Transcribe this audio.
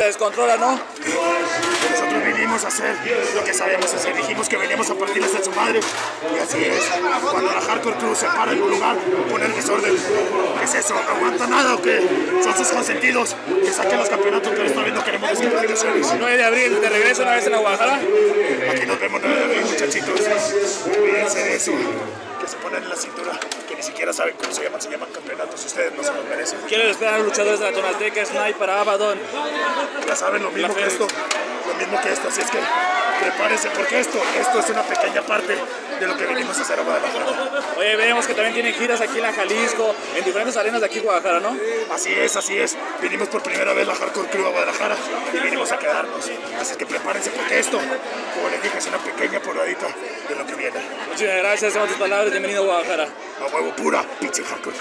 se descontrola, ¿no? Nosotros vinimos a hacer lo que sabemos hacer. Dijimos que veníamos a partirles a su madre. Y así es. Cuando la Hardcore Crew se para en un lugar, pone el desorden. ¿Qué es eso? ¿No aguanta nada o qué? Son sus consentidos. Que saquen los campeonatos, pero esta vez no queremos descalificaciones. 9 de abril, de regreso una vez en la Guadalajara. Aquí nos vemos 9 de abril, muchachitos. Olvídense de eso. Ponen en la cintura. Que ni siquiera saben cómo se llaman. Se llaman campeonatos. Ustedes no se los merecen. Quiero esperar a los luchadores de la Tonalteca, Sniper, Abaddon. Ya saben lo mismo que esto, lo mismo que esto, así es que prepárense porque esto, esto es una pequeña parte de lo que venimos a hacer a Guadalajara. Oye, vemos que también tienen giras aquí en la Jalisco, en diferentes arenas de aquí Guadalajara, ¿no? Así es, así es. Vinimos por primera vez la Hardcore Crew a Guadalajara y vinimos a quedarnos. Así es que prepárense porque esto, como les dije, es una pequeña probadita Muchas gracias, hacemos tus palabras, bienvenido a Guadalajara. A huevo pura, pinche Hardcore.